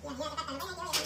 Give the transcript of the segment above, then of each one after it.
Ya, kita tanya aja ya.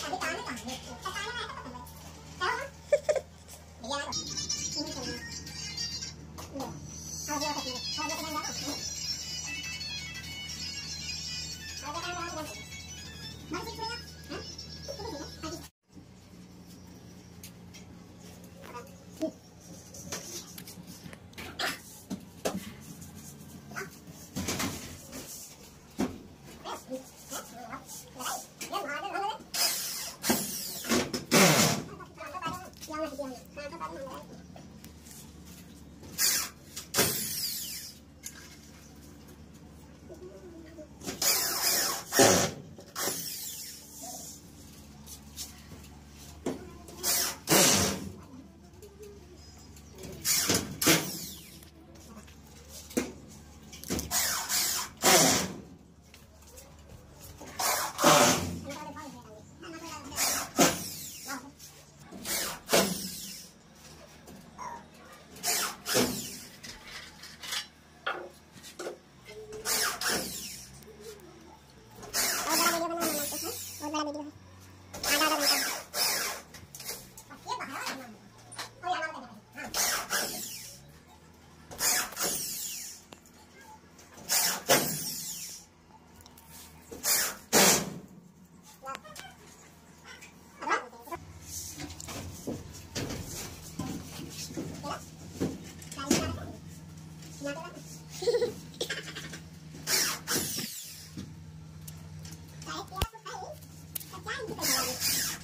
もう。